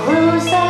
who's